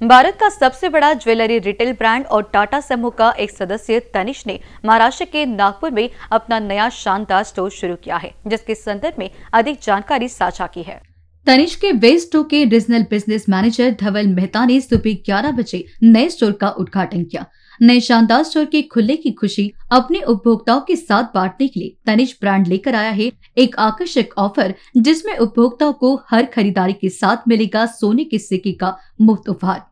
भारत का सबसे बड़ा ज्वेलरी रिटेल ब्रांड और टाटा समूह का एक सदस्य तनिष ने महाराष्ट्र के नागपुर में अपना नया शानदार स्टोर शुरू किया है, जिसके संदर्भ में अधिक जानकारी साझा की है। तनिष के वेस्ट स्टोर के regional business manager Dhaval Mehta ने सुबह 11 बजे नए स्टोर का उद्घाटन किया। नए शानदार स्टोर के खुलने की खुशी अपने उपभोक्ताओं के साथ बांटने के लिए तनिष ब्रांड लेकर आया है एक आकर्षक ऑफ़र जिसमें उपभोक्ताओं को हर खरीदारी के साथ मिलेगा सोने के सिक्के का मुफ़्त उपहार।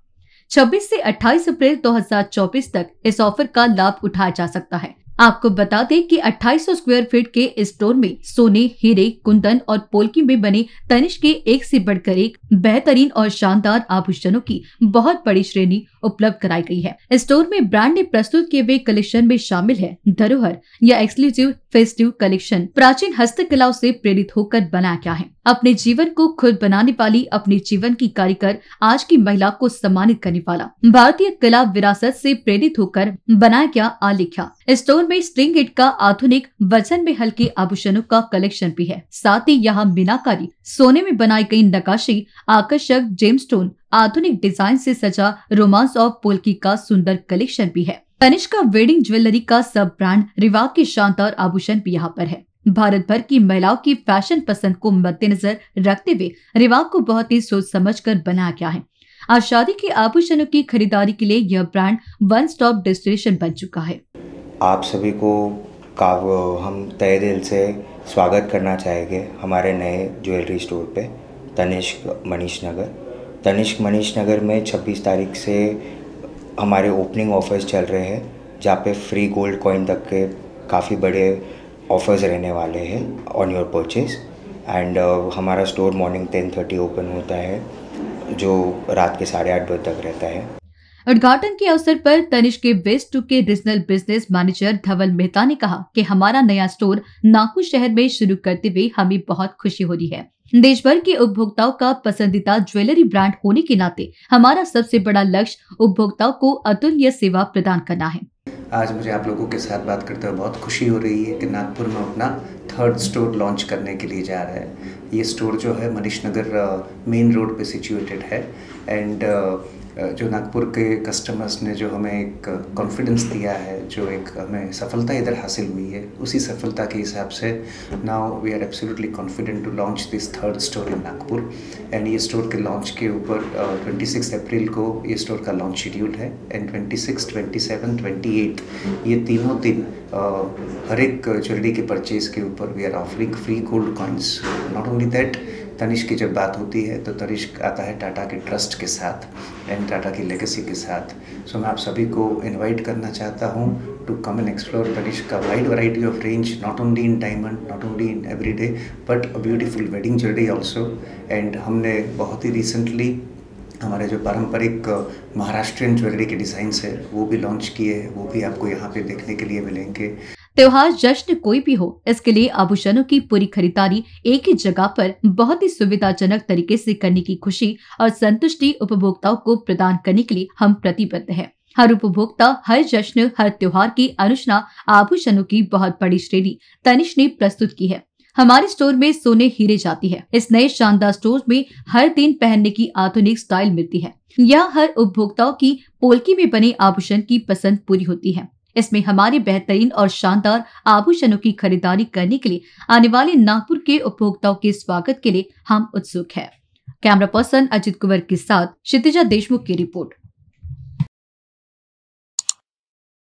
26 से 28 अप्रैल 2024 तक इस ऑफ़र का लाभ उठाया जा सकता है। आपको बता दें कि 2800 स्क्वायर फीट के स्टोर में सोने, हीरे, कुंदन और पोल्की में बने तनिष के एक से बढ़कर एक बेहतरीन और शानदार आभूषणों की बहुत बड़ी श्रेणी उपलब्ध कराई गई है। स्टोर में ब्रांड ने प्रस्तुत किए हुए कलेक्शन में शामिल है धरोहर या एक्सक्लूसिव फेस्टिव कलेक्शन प्राचीन हस्तकलाओं से प्रेरित होकर बनाया गया है। अपने जीवन को खुद बनाने वाली, अपने जीवन की कारीगर आज की महिला को सम्मानित करने वाला, भारतीय कला विरासत से प्रेरित होकर बनाया गया आलिख्या। स्टोर में स्ट्रिंग हिट का आधुनिक वज़न में हल्के आभूषणों का कलेक्शन भी है। साथ ही यहाँ मीनाकारी, सोने में बनाई गई नकाशी आकर्षक जेमस्टोन, आधुनिक डिज़ाइन से सजा रोमांस ऑफ़ पोल्की का सुंदर कलेक्शन भी है। तनिष्का वेडिंग ज्वेलरी का सब ब्रांड रिवाग के शानदार आभूषण भी यहाँ पर है। भारत भर की महिलाओं की फ़ैशन पसंद को मद्देनजर रखते हुए रिवाग को बहुत ही सोच समझ कर बनाया गया है। आज शादी के आभूषणों की खरीदारी के लिए यह ब्रांड वन स्टॉप डेस्टिनेशन बन चुका है। आप सभी को का हम तय दिल से स्वागत करना चाहेंगे हमारे नए ज्वेलरी स्टोर पे, तनिष्क मनीष नगर। तनिष्क मनीष नगर में 26 तारीख से हमारे ओपनिंग ऑफर्स चल रहे हैं, जहाँ पे फ्री गोल्ड कॉइन तक के काफ़ी बड़े ऑफर्स रहने वाले हैं ऑन योर परचेज एंड हमारा store morning ten thirty open होता है, जो रात के साढ़े आठ बजे तक रहता है। उद्घाटन के अवसर पर तनिष्क के वेस्ट टू के regional business manager Dhaval Mehta ने कहा कि हमारा नया स्टोर नागपुर शहर में शुरू करते हुए हमें बहुत खुशी हो रही है। देश भर के उपभोक्ताओं का पसंदीदा ज्वेलरी ब्रांड होने के नाते हमारा सबसे बड़ा लक्ष्य उपभोक्ताओं को अतुल्य सेवा प्रदान करना है। आज मुझे आप लोगों के साथ बात करते हुए बहुत खुशी हो रही है कि नागपुर में अपना थर्ड स्टोर लॉन्च करने के लिए जा रहा है। ये स्टोर जो है मनीष नगर मेन रोड पे सिचुएटेड है। एंड जो नागपुर के कस्टमर्स ने जो हमें एक कॉन्फिडेंस दिया है, जो एक हमें सफलता इधर हासिल हुई है, उसी सफलता के हिसाब से now we are absolutely confident to launch this third store in Nagpur. And ये स्टोर के लॉन्च के ऊपर ट्वेंटी सिक्स अप्रैल को ये स्टोर का लॉन्च शेड्यूल है and twenty six twenty seven twenty ये तीनों दिन हर एक ज्वेलरी के परचेज के ऊपर we are offering free gold coins not only that Tanishq की जब बात होती है तो तनिष्क आता है टाटा के ट्रस्ट के साथ एंड टाटा की लेगेसी के साथ। सो मैं आप सभी को इनवाइट करना चाहता हूँ to come and explore Tanishq का wide variety of range not only in diamond not only in every day but a beautiful wedding jewellery also and हमने बहुत ही रिसेंटली हमारे जो पारंपरिक महाराष्ट्रियन ज्वेलरी के डिज़ाइंस है, वो भी लॉन्च किए हैं, वो भी आपको यहाँ पे देखने के लिए मिलेंगे। त्योहार जश्न कोई भी हो, इसके लिए आभूषणों की पूरी खरीदारी एक ही जगह पर बहुत ही सुविधाजनक तरीके से करने की खुशी और संतुष्टि उपभोक्ताओं को प्रदान करने के लिए हम प्रतिबद्ध हैं। हर उपभोक्ता, हर जश्न, हर त्योहार की अनुष्णा आभूषणों की बहुत बड़ी श्रेणी तनिष ने प्रस्तुत की है। हमारे स्टोर में सोने हीरे जाती है। इस नए शानदार स्टोर में हर दिन पहनने की आधुनिक स्टाइल मिलती है। यह हर उपभोक्ताओं की पोलकी में बने आभूषण की पसंद पूरी होती है। इसमें हमारे बेहतरीन और शानदार आभूषणों की खरीदारी करने के लिए आने वाले नागपुर के उपभोक्ताओं के स्वागत के लिए हम उत्सुक हैं। कैमरा पर्सन अजित कुंवर के साथ क्षितिजा देशमुख की रिपोर्ट